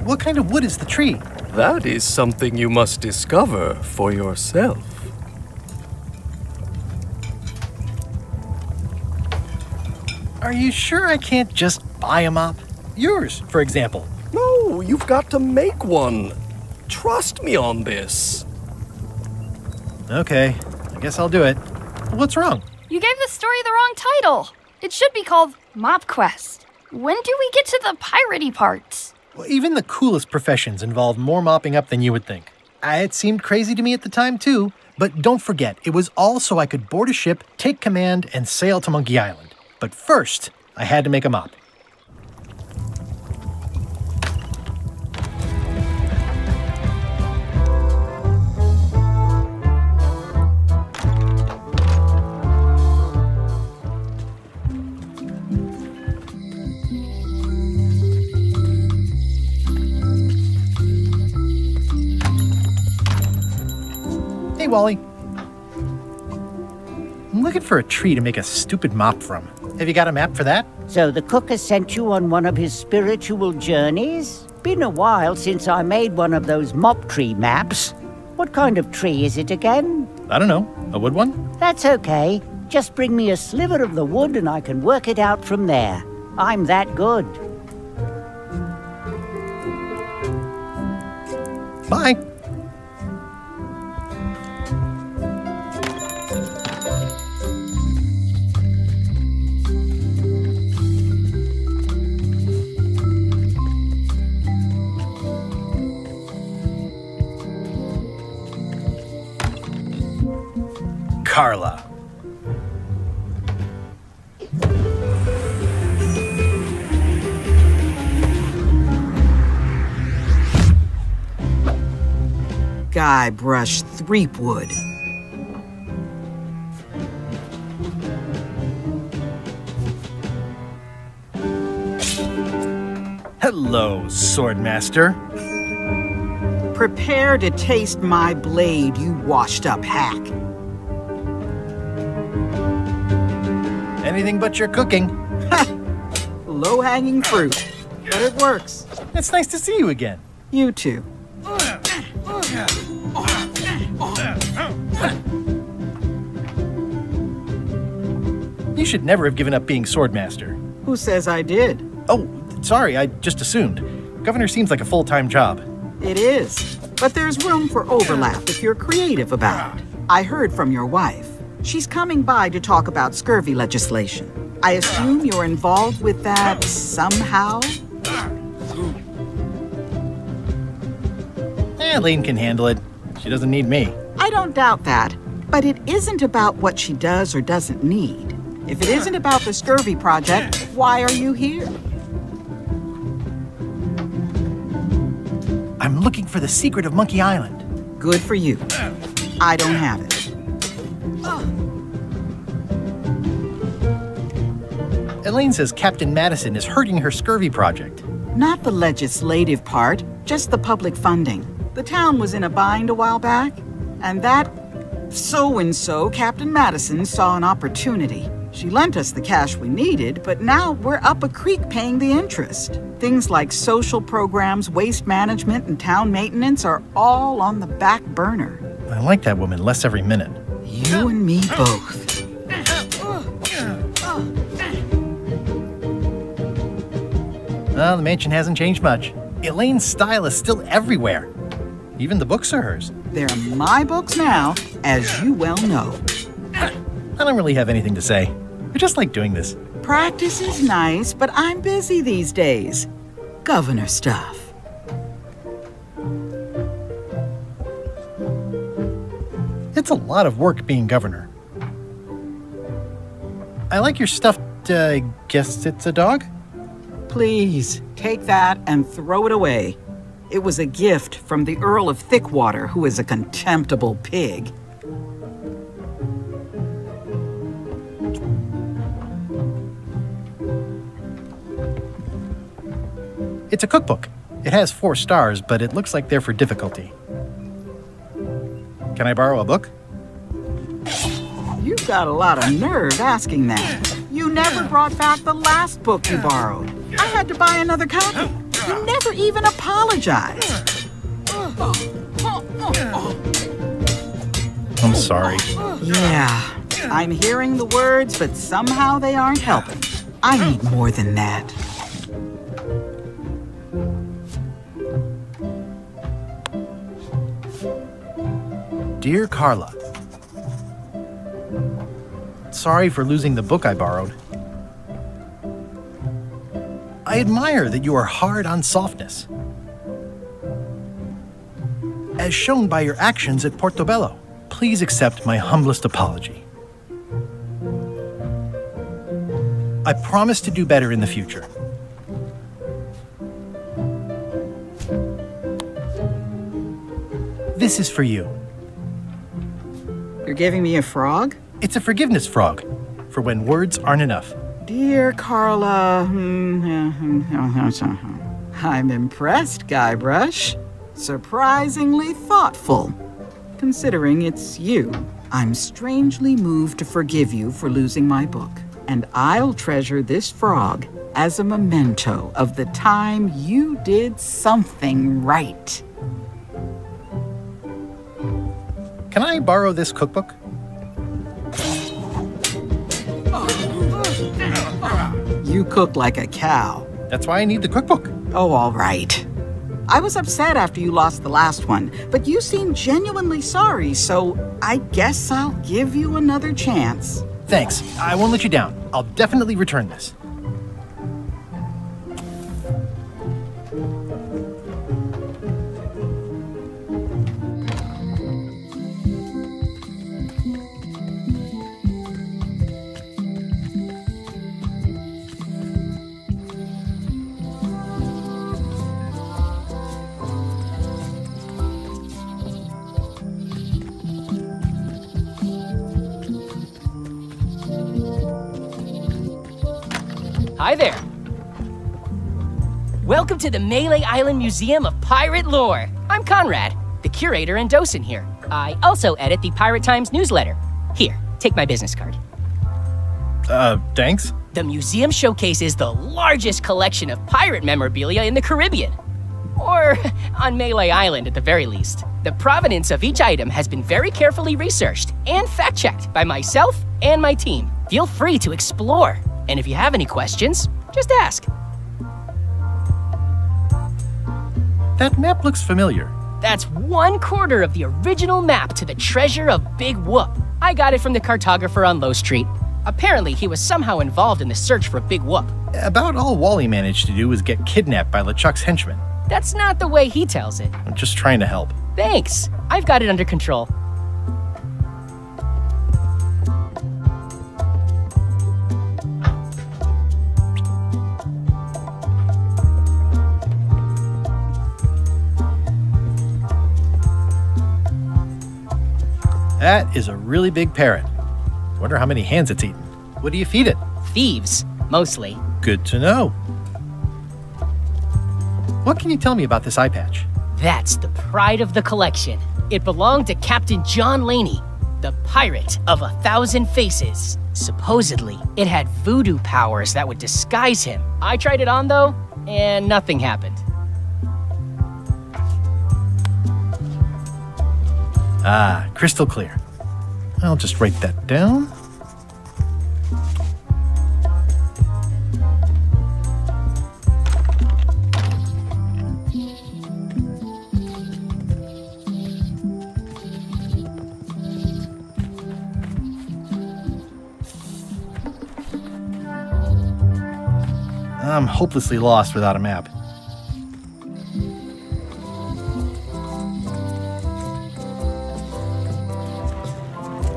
Speaker 1: What kind of wood is the tree?
Speaker 12: That is something you must discover for yourself.
Speaker 1: Are you sure I can't just buy a mop? Yours, for example.
Speaker 12: No, you've got to make one. Trust me on this.
Speaker 1: Okay, I guess I'll do it. What's wrong?
Speaker 7: You gave the story the wrong title. It should be called Mop Quest. When do we get to the piratey parts?
Speaker 1: Well, even the coolest professions involve more mopping up than you would think. Uh, It seemed crazy to me at the time, too. But don't forget, it was all so I could board a ship, take command, and sail to Monkey Island. But first, I had to make a mop. Wally. I'm looking for a tree to make a stupid mop from. Have you got a map for that?
Speaker 14: So the cook has sent you on one of his spiritual journeys? Been a while since I made one of those mop tree maps. What kind of tree is it again?
Speaker 1: I don't know. A wood one?
Speaker 14: That's okay. Just bring me a sliver of the wood and I can work it out from there. I'm that good.
Speaker 1: Bye. Carla.
Speaker 9: Guybrush Threepwood.
Speaker 1: Hello, Swordmaster.
Speaker 9: Prepare to taste my blade, you washed up hack.
Speaker 1: Anything but your cooking.
Speaker 9: Low hanging fruit, but it works.
Speaker 1: It's nice to see you again.
Speaker 9: You too.
Speaker 1: You should never have given up being Swordmaster.
Speaker 9: Who says I did?
Speaker 1: Oh, sorry, I just assumed. Governor seems like a full time job.
Speaker 9: It is. But there's room for overlap if you're creative about it. I heard from your wife. She's coming by to talk about scurvy legislation. I assume you're involved with that somehow?
Speaker 1: Eh, Lane can handle it. She doesn't need me.
Speaker 9: I don't doubt that. But it isn't about what she does or doesn't need. If it isn't about the Scurvy Project, why are you here?
Speaker 1: I'm looking for the secret of Monkey Island.
Speaker 9: Good for you. I don't have it.
Speaker 1: Elaine says Captain Madison is hurting her scurvy project.
Speaker 9: Not the legislative part, just the public funding. The town was in a bind a while back, and that so and so, Captain Madison, saw an opportunity. She lent us the cash we needed, but now we're up a creek paying the interest. Things like social programs, waste management, and town maintenance are all on the back burner.
Speaker 1: I like that woman less every minute.
Speaker 9: You and me both.
Speaker 1: Well, the mansion hasn't changed much. Elaine's style is still everywhere. Even the books are hers.
Speaker 9: They're my books now, as you well know.
Speaker 1: I don't really have anything to say. I just like doing this.
Speaker 9: Practice is nice, but I'm busy these days. Governor stuff.
Speaker 1: It's a lot of work being governor. I like your stuffed, uh, guess it's a dog?
Speaker 9: Please, take that and throw it away. It was a gift from the Earl of Thickwater, who is a contemptible pig.
Speaker 1: It's a cookbook. It has four stars, but it looks like they're for difficulty. Can I borrow a book?
Speaker 9: You've got a lot of nerve asking that. You never brought back the last book you borrowed. I had to buy another copy. You never even apologized.
Speaker 1: I'm sorry.
Speaker 9: Yeah, I'm hearing the words, but somehow they aren't helping. I need more than that.
Speaker 1: Dear Carla, Sorry for losing the book I borrowed. I admire that you are hard on softness. As shown by your actions at Portobello, please accept my humblest apology. I promise to do better in the future. This is for you.
Speaker 9: You're giving me a frog?
Speaker 1: It's a forgiveness frog, for when words aren't enough.
Speaker 9: Dear Carla, hmm, I'm impressed, Guybrush. Surprisingly thoughtful. Considering it's you. I'm strangely moved to forgive you for losing my book, and I'll treasure this frog as a memento of the time you did something right.
Speaker 1: Can I borrow this cookbook?
Speaker 9: You cook like a cow.
Speaker 1: That's why I need the cookbook.
Speaker 9: Oh, all right. I was upset after you lost the last one, but you seemed genuinely sorry, so I guess I'll give you another chance.
Speaker 1: Thanks. I won't let you down. I'll definitely return this.
Speaker 13: To the Melee Island Museum of Pirate Lore. I'm Conrad, the curator and docent here. I also edit the Pirate Times newsletter. Here, take my business card.
Speaker 1: Uh, thanks.
Speaker 13: The museum showcases the largest collection of pirate memorabilia in the Caribbean. Or on Melee Island at the very least. The provenance of each item has been very carefully researched and fact checked by myself and my team. Feel free to explore. And if you have any questions, just ask.
Speaker 1: That map looks familiar.
Speaker 13: That's one quarter of the original map to the treasure of Big Whoop. I got it from the cartographer on Low Street. Apparently, he was somehow involved in the search for Big Whoop.
Speaker 1: About all Wally managed to do was get kidnapped by LeChuck's henchmen.
Speaker 13: That's not the way he tells it.
Speaker 1: I'm just trying to help.
Speaker 13: Thanks. I've got it under control.
Speaker 1: That is a really big parrot. Wonder how many hands it's eaten. What do you feed it?
Speaker 13: Thieves, mostly.
Speaker 1: Good to know. What can you tell me about this eye patch?
Speaker 13: That's the pride of the collection. It belonged to Captain John Laney, the pirate of a thousand faces. Supposedly, it had voodoo powers that would disguise him. I tried it on though, and nothing happened.
Speaker 1: Ah, crystal clear. I'll just write that down. I'm hopelessly lost without a map.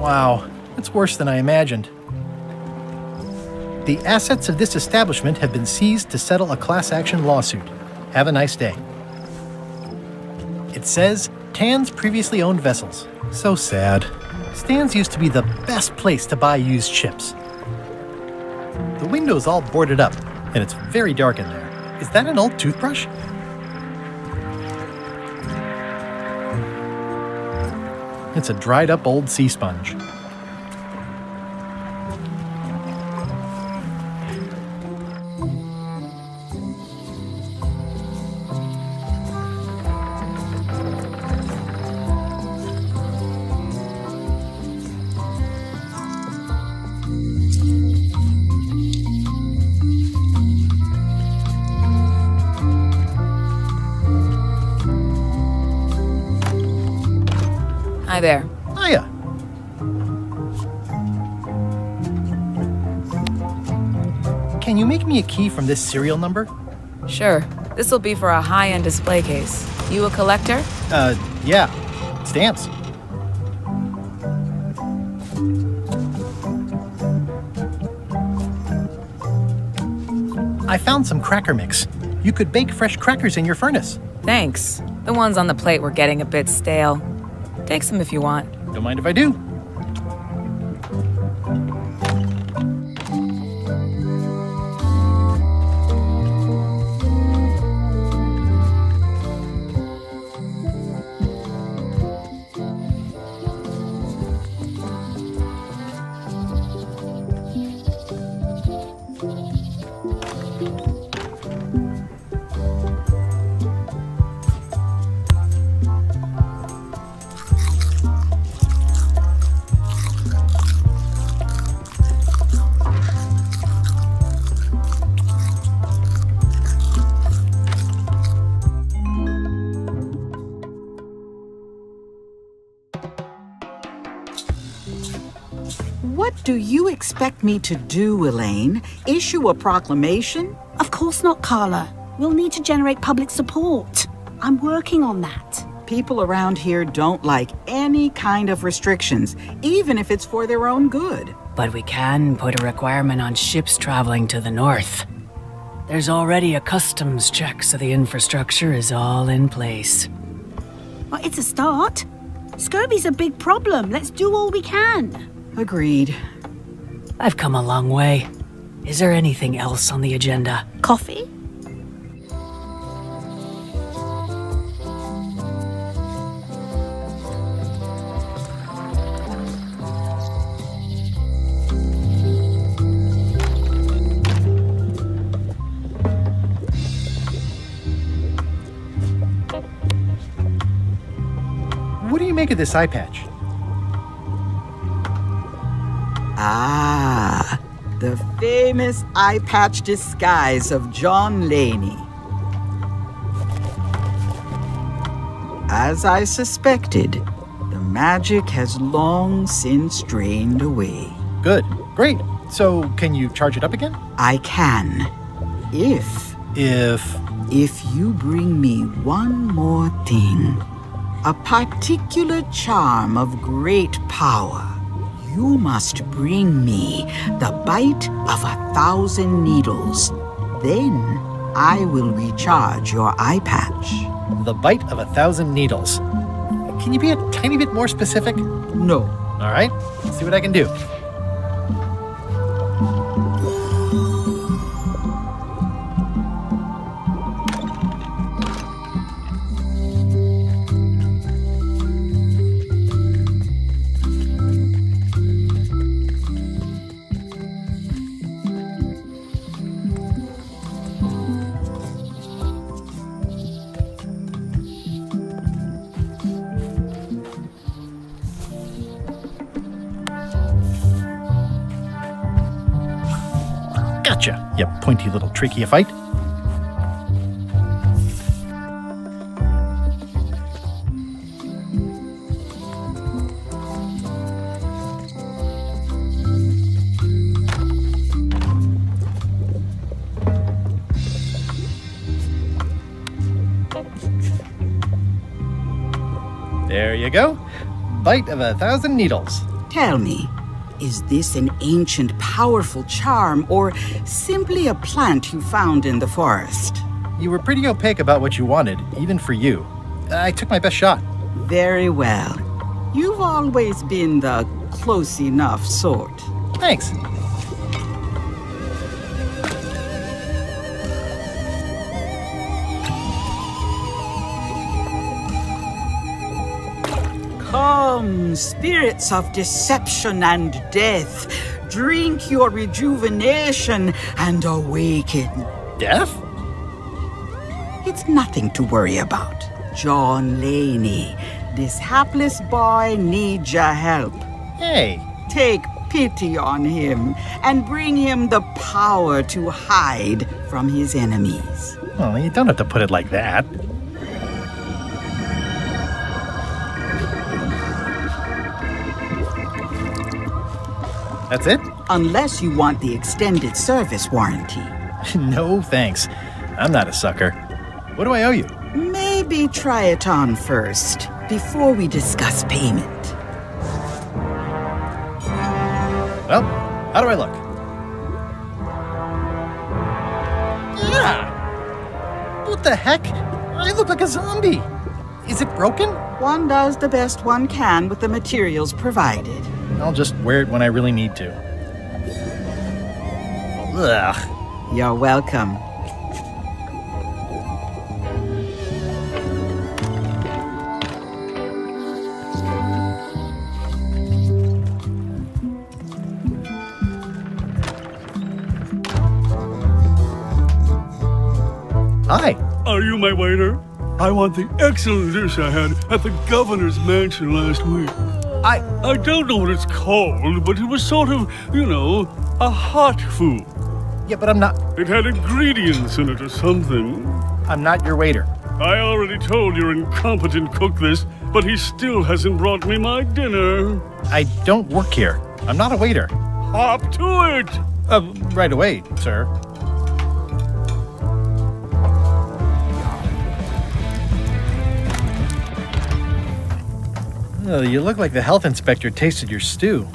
Speaker 1: Wow, it's worse than I imagined. The assets of this establishment have been seized to settle a class action lawsuit. Have a nice day. It says Stan's previously owned vessels. So sad. Stan's used to be the best place to buy used ships. The window's all boarded up, and it's very dark in there. Is that an old toothbrush? It's a dried up old sea sponge.
Speaker 3: Hi there.
Speaker 1: Hiya. Can you make me a key from this serial number?
Speaker 3: Sure. This will be for a high end display case. You a collector?
Speaker 1: Uh, yeah. Stamps. I found some cracker mix. You could bake fresh crackers in your furnace.
Speaker 3: Thanks. The ones on the plate were getting a bit stale. Take some if you want.
Speaker 1: Don't mind if I do.
Speaker 9: Expect me to do, Elaine? Issue a proclamation?
Speaker 8: Of course not, Carla. We'll need to generate public support. I'm working on that.
Speaker 9: People around here don't like any kind of restrictions, even if it's for their own good.
Speaker 16: But we can put a requirement on ships traveling to the north. There's already a customs check, so the infrastructure is all in place.
Speaker 8: Well, it's a start. Scurvy's a big problem. Let's do all we can.
Speaker 9: Agreed.
Speaker 16: I've come a long way. Is there anything else on the agenda?
Speaker 8: Coffee?
Speaker 1: What do you make of this eye patch?
Speaker 9: Ah, the famous eye patch disguise of John Laney. As I suspected, the magic has long since drained away.
Speaker 1: Good. Great. So, can you charge it up again?
Speaker 9: I can. If.
Speaker 1: If.
Speaker 9: If you bring me one more thing a particular charm of great power. You must bring me the bite of a thousand needles. Then I will recharge your eye patch.
Speaker 1: The bite of a thousand needles. Can you be a tiny bit more specific?
Speaker 9: No.
Speaker 1: All right, let's see what I can do. Tracheophyte. There you go. Bite of a thousand needles.
Speaker 9: Tell me, is this an ancient, powerful charm, or simply a plant you found in the forest?
Speaker 1: You were pretty opaque about what you wanted, even for you. I took my best shot.
Speaker 9: Very well. You've always been the close enough sort.
Speaker 1: Thanks.
Speaker 9: Come, spirits of deception and death, drink your rejuvenation and awaken.
Speaker 1: Death?
Speaker 9: It's nothing to worry about. John Laney, this hapless boy needs your help.
Speaker 1: Hey.
Speaker 9: Take pity on him and bring him the power to hide from his enemies.
Speaker 1: Well, you don't have to put it like that. That's it?
Speaker 9: Unless you want the extended service warranty.
Speaker 1: no, thanks. I'm not a sucker. What do I owe you?
Speaker 9: Maybe try it on first, before we discuss payment.
Speaker 1: Well, how do I look? Yeah! What the heck? I look like a zombie. Is it broken?
Speaker 9: One does the best one can with the materials provided.
Speaker 1: I'll just wear it when I really need to. Ugh.
Speaker 9: You're welcome.
Speaker 1: Hi.
Speaker 17: Are you my waiter? I want the excellent dish I had at the governor's mansion last week.
Speaker 1: I
Speaker 17: I don't know what it's called, but it was sort of, you know, a hot food.
Speaker 1: Yeah, but I'm not.
Speaker 17: It had ingredients in it or something.
Speaker 1: I'm not your waiter.
Speaker 17: I already told your incompetent cook this, but he still hasn't brought me my dinner.
Speaker 1: I don't work here. I'm not a waiter.
Speaker 17: Hop to it!
Speaker 1: Uh, right away, sir. Uh, you look like the health inspector tasted your stew.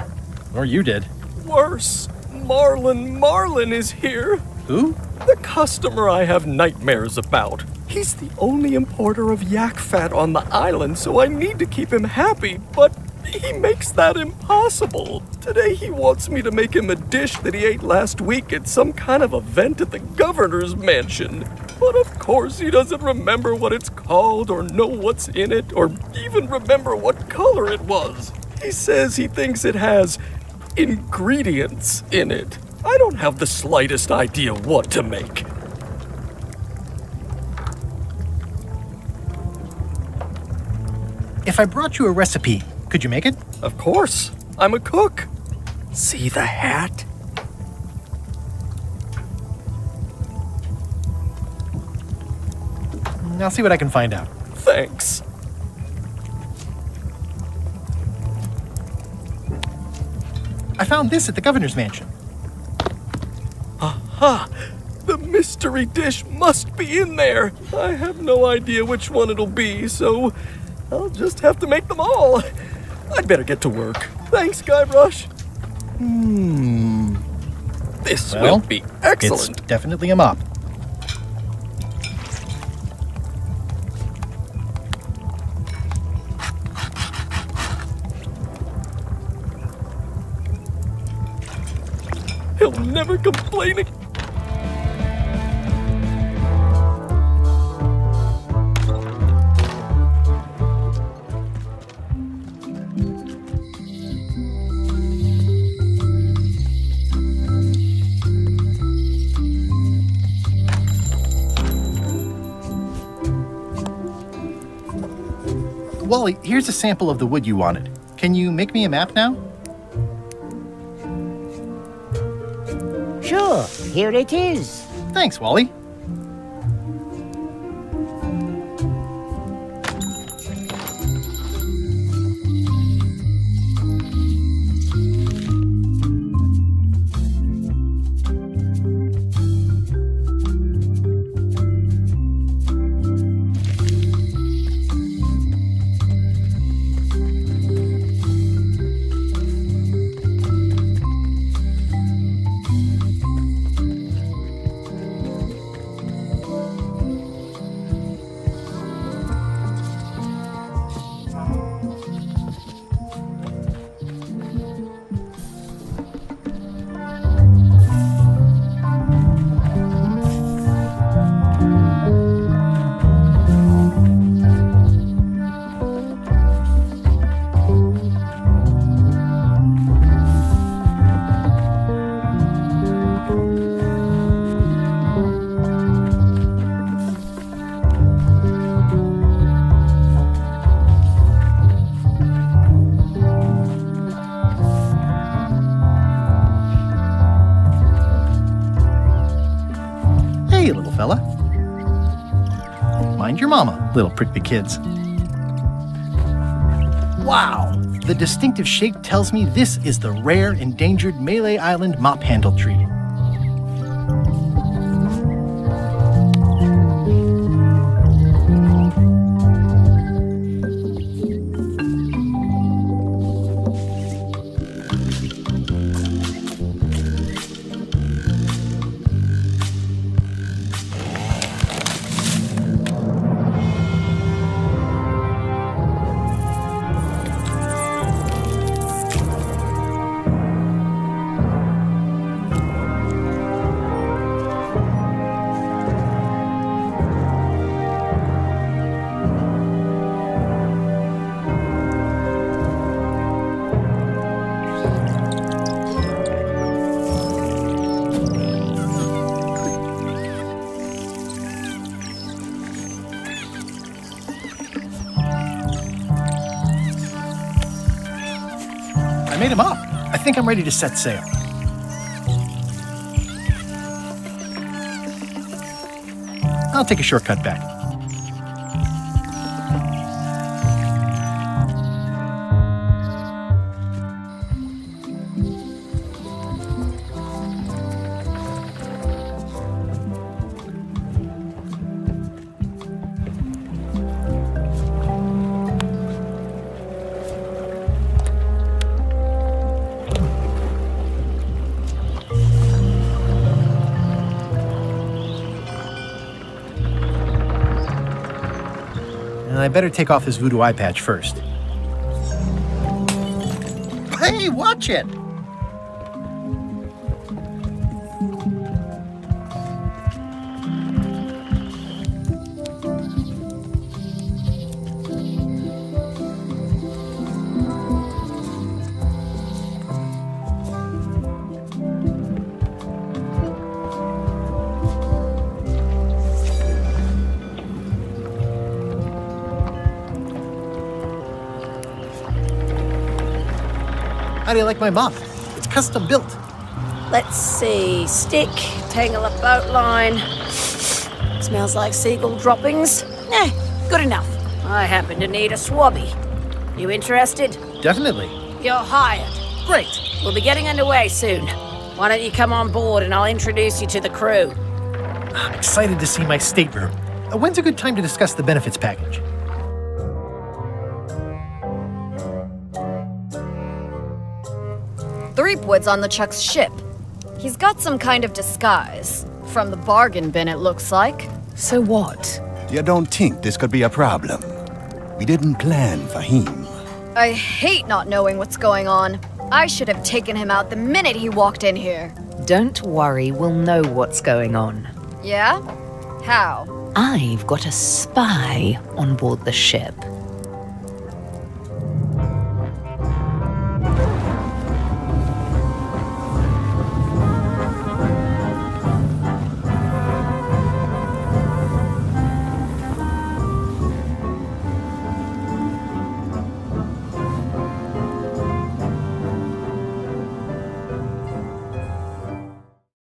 Speaker 1: Or you did.
Speaker 12: Worse, Marlin Marlin is here.
Speaker 1: Who?
Speaker 12: The customer I have nightmares about. He's the only importer of yak fat on the island, so I need to keep him happy, but he makes that impossible. Today he wants me to make him a dish that he ate last week at some kind of event at the governor's mansion. But of course he doesn't remember what it's called or know what's in it or even remember what color it was. He says he thinks it has ingredients in it. I don't have the slightest idea what to make.
Speaker 1: If I brought you a recipe, could you make it?
Speaker 12: Of course. I'm a cook. See the hat?
Speaker 1: I'll see what I can find out.
Speaker 12: Thanks.
Speaker 1: I found this at the governor's mansion.
Speaker 12: Aha! The mystery dish must be in there. I have no idea which one it'll be, so I'll just have to make them all. I'd better get to work. Thanks, Guybrush. Hmm. This
Speaker 1: Well,
Speaker 12: will be excellent.
Speaker 1: It's definitely a mop. Wally, here's a sample of the wood you wanted. Can you make me a map now?
Speaker 14: Sure, here it is.
Speaker 1: Thanks, Wally. Little prickly kids. Wow! The distinctive shape tells me this is the rare, endangered Melee Island mop handle tree. Ready to set sail. I'll take a shortcut back. And I better take off this voodoo eye patch first. Hey, watch it! How do you like my mop? It's custom built.
Speaker 6: Let's see. Stick, tangle a boat line. Smells like seagull droppings. Eh, good enough. I happen to need a swabby. You interested?
Speaker 1: Definitely.
Speaker 6: You're hired.
Speaker 1: Great.
Speaker 6: We'll be getting underway soon. Why don't you come on board and I'll introduce you to the crew?
Speaker 1: I'm excited to see my stateroom. Uh, When's a good time to discuss the benefits package?
Speaker 5: Threepwood's on LeChuck's ship. He's got some kind of disguise. From the bargain bin, it looks like.
Speaker 18: So what?
Speaker 19: You don't think this could be a problem? We didn't plan for him.
Speaker 5: I hate not knowing what's going on. I should have taken him out the minute he walked in here.
Speaker 18: Don't worry, we'll know what's going on.
Speaker 5: Yeah? How?
Speaker 18: I've got a spy on board the ship.